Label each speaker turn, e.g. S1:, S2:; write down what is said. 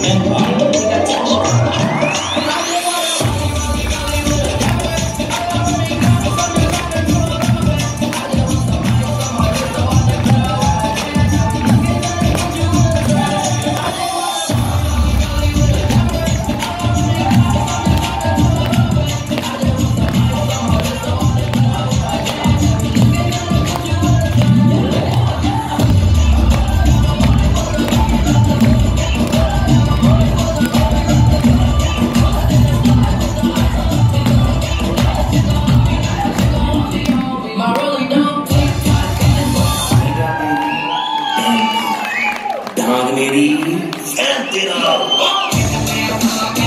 S1: fundamental. Mamerini, Antena Rock.